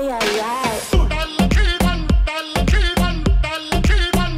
yeah, yeah.